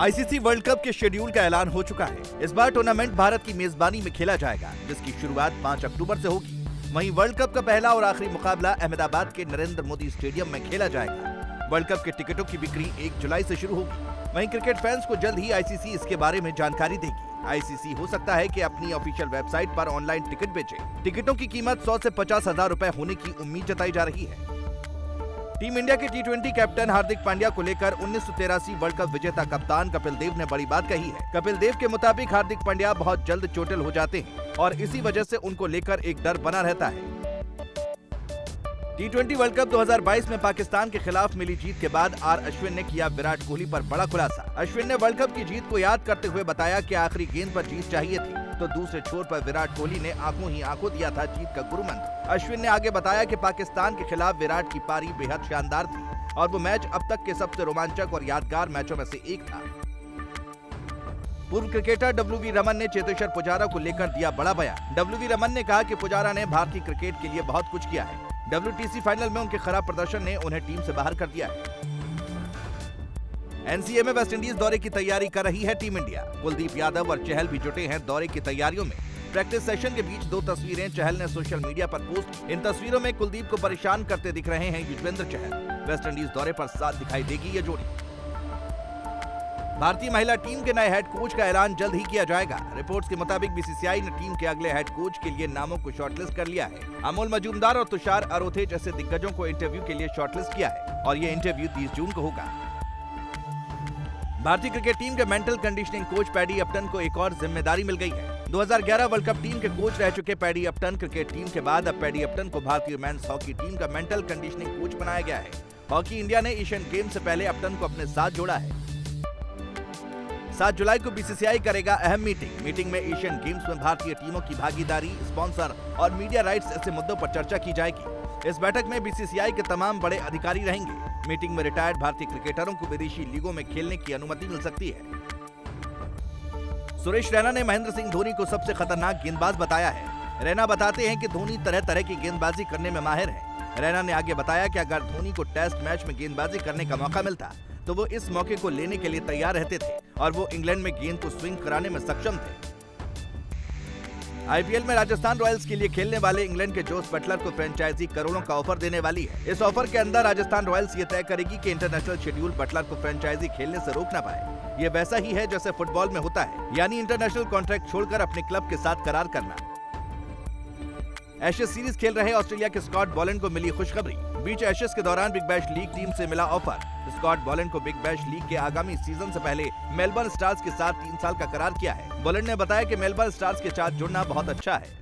ICC world cup के schedule का ऐलान हो चुका है। इस बार टूर्नामेंट भारत की मेजबानी में खेला जाएगा, जिसकी शुरुआत 5 अक्टूबर से होगी। वहीं वर्ल्ड कप का पहला और आखिरी मुकाबला अहमदाबाद के नरेंद्र मोदी स्टेडियम में खेला जाएगा। वर्ल्ड कप के टिकटों की बिक्री एक जुलाई ऐसी शुरू होगी। वहीं क्रिकेट फैंस को जल्द ही आईसीसी इसके बारे में जानकारी देगी। आईसीसी हो सकता है कि अपनी ऑफिशियल वेबसाइट पर ऑनलाइन टिकट बेचे। टिकटों की कीमत सौ से पचास हज़ार रूपए होने की उम्मीद जताई जा रही है। टीम इंडिया के टी कैप्टन हार्दिक पांड्या को लेकर उन्नीस वर्ल्ड कप विजेता कप्तान कपिल देव ने बड़ी बात कही है। कपिल देव के मुताबिक हार्दिक पांड्या बहुत जल्द चोटिल हो जाते हैं और इसी वजह से उनको लेकर एक डर बना रहता है। टी वर्ल्ड कप 2022 में पाकिस्तान के खिलाफ मिली जीत के बाद आर अश्विन ने किया विराट कोहली पर बड़ा खुलासा। अश्विन ने वर्ल्ड कप की जीत को याद करते हुए बताया कि आखिरी गेंद पर जीत चाहिए थी तो दूसरे छोर पर विराट कोहली ने आँखों ही आँखों दिया था जीत का गुरुमंत्र अश्विन ने आगे बताया कि पाकिस्तान के खिलाफ विराट की पारी बेहद शानदार थी, और वो मैच अब तक के सबसे रोमांचक और यादगार मैचों में से एक था। पूर्व क्रिकेटर डब्ल्यू वी रमन ने चेतेश्वर पुजारा को लेकर दिया बड़ा बयान। डब्ल्यू वी रमन ने कहा कि पुजारा ने भारतीय क्रिकेट के लिए बहुत कुछ किया है। डब्ल्यूटीसी फाइनल में उनके खराब प्रदर्शन ने उन्हें टीम से बाहर कर दिया है। एनसीए में वेस्ट इंडीज दौरे की तैयारी कर रही है टीम इंडिया। कुलदीप यादव और चहल भी जुटे हैं दौरे की तैयारियों में। प्रैक्टिस सेशन के बीच दो तस्वीरें चहल ने सोशल मीडिया पर पोस्ट इन तस्वीरों में कुलदीप को परेशान करते दिख रहे हैं युजवेंद्र चहल। वेस्ट इंडीज दौरे पर साथ दिखाई देगी ये जोड़ी। भारतीय महिला टीम के नए हेड कोच का ऐलान जल्द ही किया जाएगा। रिपोर्ट्स के मुताबिक बीसीसीआई ने टीम के अगले हेड कोच के लिए नामों को शॉर्टलिस्ट कर लिया है। अमोल मजूमदार और तुषार अरोथे जैसे दिग्गजों को इंटरव्यू के लिए शॉर्टलिस्ट किया है और ये इंटरव्यू 30 जून को होगा। भारतीय क्रिकेट टीम के mental conditioning coach Paddy Upton को एक और ज़िम्मेदारी मिल गई है। 2011 वर्ल्ड कप टीम के कोच रह चुके पैडी अपटन क्रिकेट टीम के बाद अब पैडी अपटन को भारतीय मेंस हॉकी टीम का मेंटल कंडीशनिंग कोच बनाया गया है। हॉकी इंडिया ने एशियन गेम से पहले अपटन को अपने साथ जोड़ा है। सात जुलाई को बीसीसीआई करेगा अहम मीटिंग। मीटिंग में एशियन गेम्स में भारतीय टीमों की भागीदारी, स्पॉन्सर और मीडिया राइट्स ऐसे मुद्दों पर चर्चा की जाएगी। इस बैठक में बीसीसीआई के तमाम बड़े अधिकारी रहेंगे। मीटिंग में रिटायर्ड भारतीय क्रिकेटरों को विदेशी लीगों में खेलने की अनुमति मिल सकती है। सुरेश रैना ने महेंद्र सिंह धोनी को सबसे खतरनाक गेंदबाज बताया है। रैना बताते हैं कि धोनी तरह तरह की गेंदबाजी करने में माहिर है। रैना ने आगे बताया कि अगर धोनी को टेस्ट मैच में गेंदबाजी करने का मौका मिलता तो वो इस मौके को लेने के लिए तैयार रहते थे। और वो इंग्लैंड में गेंद को स्विंग कराने में सक्षम थे। आईपीएल में राजस्थान रॉयल्स के लिए खेलने वाले इंग्लैंड के जोस बटलर को फ्रेंचाइजी करोड़ों का ऑफ़र देने वाली है। इस ऑफ़र के अंदर राजस्थान रॉयल्स ये तय करेगी कि इंटरनेशनल शेड्यूल बटलर को फ्रेंचाइजी खेलने से रोक ना पाए। ये वैसा ही है जैसे फुटबॉल में होता है, यानी इंटरनेशनल कॉन्ट्रैक्ट छोड़कर अपने क्लब के साथ करार करना। एशेज सीरीज़ खेल रहे ऑस्ट्रेलिया के स्कॉट बॉलैंड को मिली खुशखबरी। बीच एशेस के दौरान बिग बैश लीग टीम से मिला ऑफ़र। स्कॉट बॉलेंड को बिग बैश लीग के आगामी सीज़न से पहले मेलबर्न स्टार्स के साथ तीन साल का करार किया है। बॉलेंड ने बताया कि मेलबर्न स्टार्स के साथ जुड़ना बहुत अच्छा है।